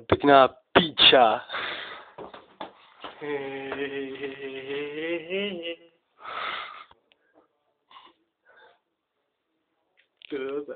pěkná píča. Kdo to